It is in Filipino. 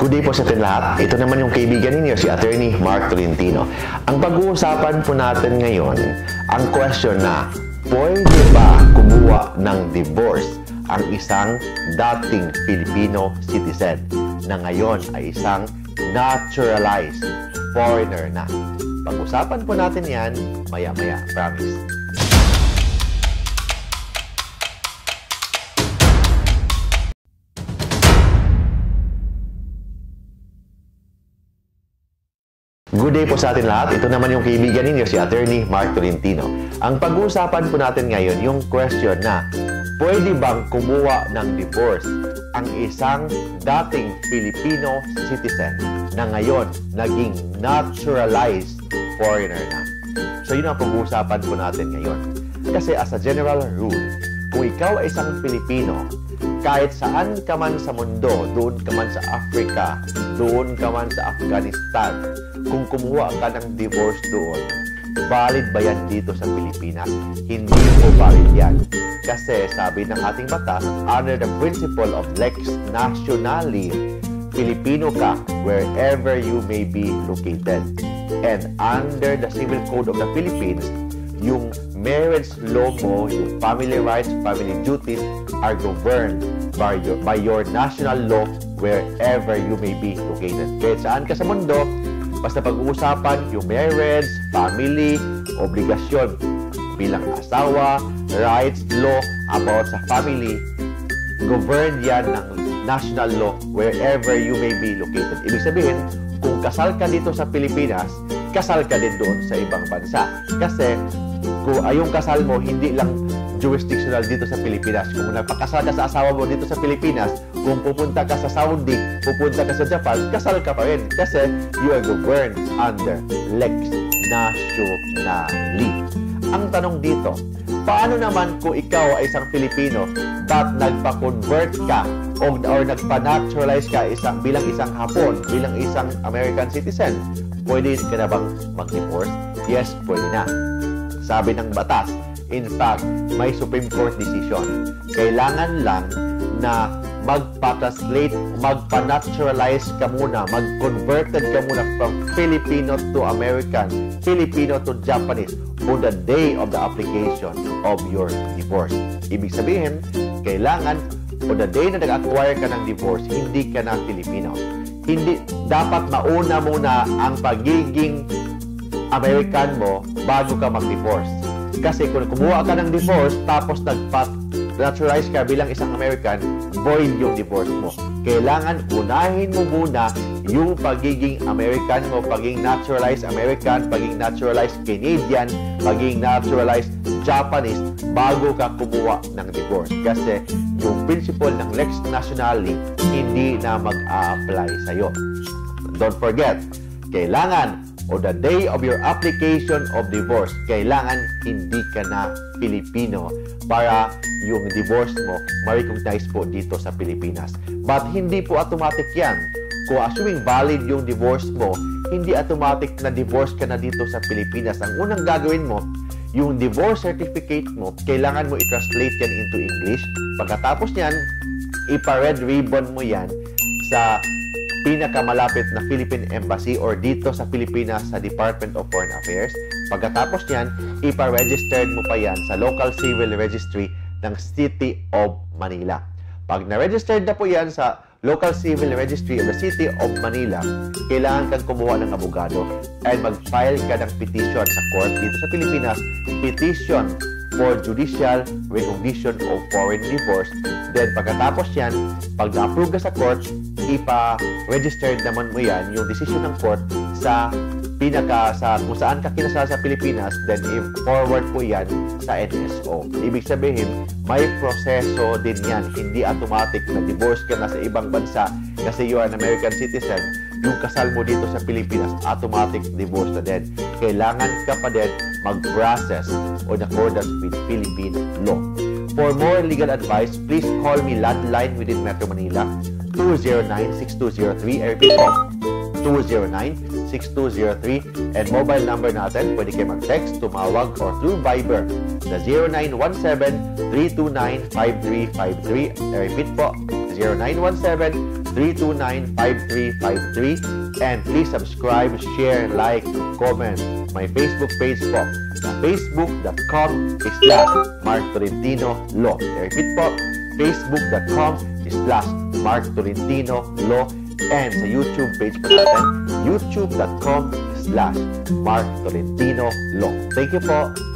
Good day po sa atin lahat. Ito naman yung kaibigan ninyo, si Attorney Mark Tolentino. Ang pag-uusapan po natin ngayon, ang question na, pwede ba kumuha ng divorce ang isang dating Filipino citizen na ngayon ay isang naturalized foreigner na? Pag-usapan po natin yan maya-maya, promise. Good day po sa atin lahat. Ito naman yung kaibigan ninyo, si Attorney Mark Tolentino. Ang pag-uusapan po natin ngayon, yung question na, pwede bang kumuha ng divorce ang isang dating Filipino citizen na ngayon naging naturalized foreigner na? So yun ang pag-uusapan po natin ngayon. Kasi as a general rule, kung ikaw ay isang Filipino kahit saan ka man sa mundo, doon ka man sa Africa, doon ka man sa Afghanistan, kung kumuha ka ng divorce doon, valid ba yan dito sa Pilipinas? Hindi po valid yan. Kasi sabi ng ating batas, under the principle of lex nationali, Filipino ka wherever you may be located. And under the Civil Code of the Philippines, yung marriage law mo, yung family rights, family duties are governed by your, by your national law wherever you may be located. Kahit saan ka sa mundo, basta pag-uusapan yung marriage, family, obligasyon bilang asawa, rights, law about sa family, governed yan ng national law wherever you may be located. Ibig sabihin, kung kasal ka dito sa Pilipinas, kasal ka din doon sa ibang bansa. Kasi kung ay yung kasal mo hindi lang jurisdictional dito sa Pilipinas. Kung nagpakasal ka sa asawa mo dito sa Pilipinas, kung pupunta ka sa Saudi, pupunta ka sa Japan, kasal ka pa rin. Kasi you are governed under lex nationali. Ang tanong dito, paano naman kung ikaw ay isang Filipino but nagpa-convert ka o, or nagpa-naturalize ka isang, bilang isang Hapon, bilang isang American citizen? Pwede ka na bang mag-divorce? Yes, pwede na. Sabi ng batas, in fact, may Supreme Court decision. Kailangan lang na magpa-translate, magpa-naturalize ka muna, mag-converted ka muna from Filipino to American, Filipino to Japanese on the day of the application of your divorce. Ibig sabihin, kailangan on the day na nag-acquire ka ng divorce, hindi ka na Filipino. Hindi, dapat mauna muna ang pagiging American mo bago ka mag-divorce. Kasi kung kumuha ka ng divorce tapos nag-naturalize ka bilang isang American, void yung divorce mo. Kailangan unahin mo muna yung pagiging American mo, pagiging naturalized American, pagiging naturalized Canadian, pagiging naturalized Japanese bago ka kumuha ng divorce. Kasi yung principle ng lex nationali hindi na mag-a-apply sa'yo. Don't forget, kailangan o the day of your application of divorce, kailangan hindi ka na Pilipino para yung divorce mo ma-recognize po dito sa Pilipinas. But hindi po automatic yan. Kung assuming valid yung divorce mo, hindi automatic na divorce ka na dito sa Pilipinas. Ang unang gagawin mo, yung divorce certificate mo, kailangan mo i-translate yan into English. Pagkatapos yan, ipa-red ribbon mo yan sa pinakamalapit na Philippine Embassy or dito sa Pilipinas sa Department of Foreign Affairs. Pagkatapos niyan, ipa-registered mo pa yan sa local civil registry ng City of Manila. Pag na-registered na po yan sa local civil registry of the City of Manila, kailangan kang kumuha ng abogado and mag-file ka ng petition sa court dito sa Pilipinas, petition for judicial recognition of foreign divorce. Then pagkatapos yan, pag na-approve ka sa court, ipa-registered naman mo yan yung decision ng court sa pinaka sa kung saan ka kinasal sa Pilipinas, then i-forward po yan sa NSO. Ibig sabihin, may proseso din yan. Hindi automatic na divorce ka na sa ibang bansa kasi you are an American citizen. Yung kasal mo dito sa Pilipinas, automatic divorce na din. Kailangan ka pa din mag-process on accordance with Philippine law. For more legal advice, please call me landline within Metro Manila 209-6203. I repeat po, 209-6203. And mobile number natin, pwede kayo mag-text, tumawag, or through Viber na 0917-329-5353. I repeat po, 329-5353 and please subscribe, share, like, comment. My Facebook page po facebook.com slash Mark Tolentino Law. Repeat po, facebook.com slash Mark Tolentino Law and sa YouTube page po natin, youtube.com slash Mark Tolentino Law. Thank you po.